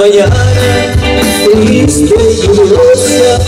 mañana triste y lluviosa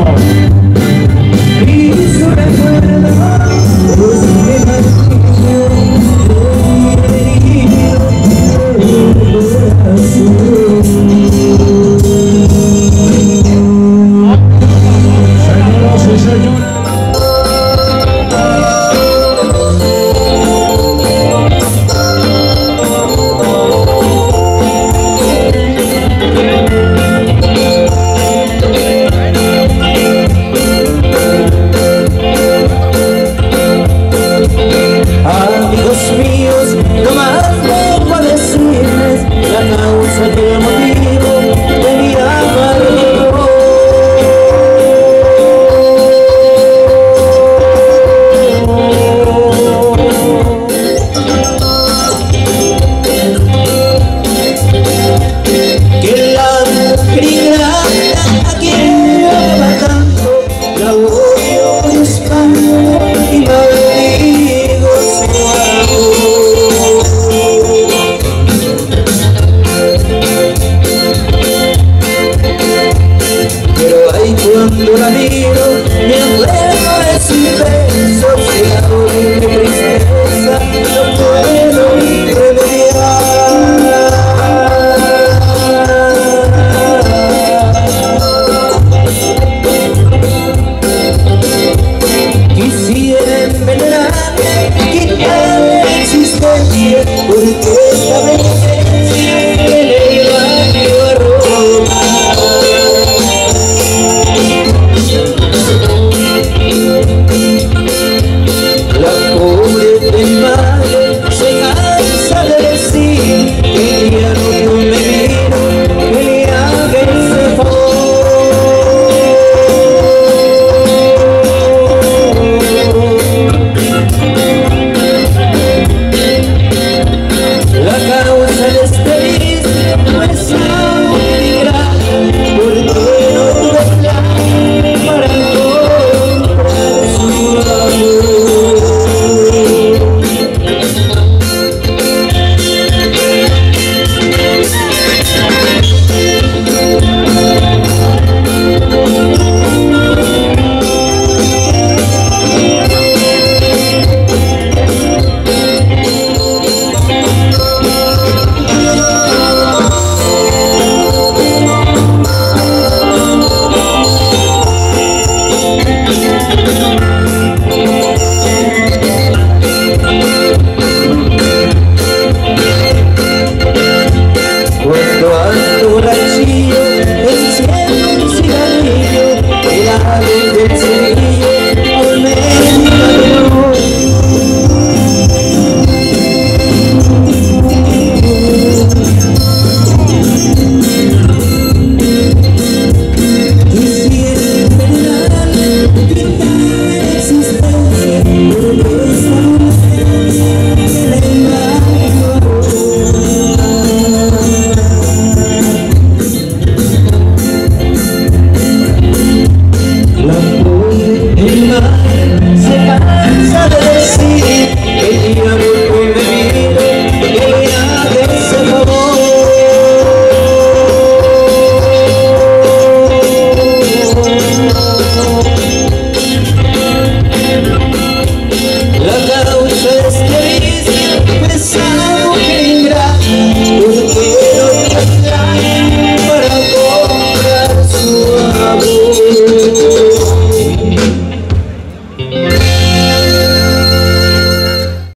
Oh.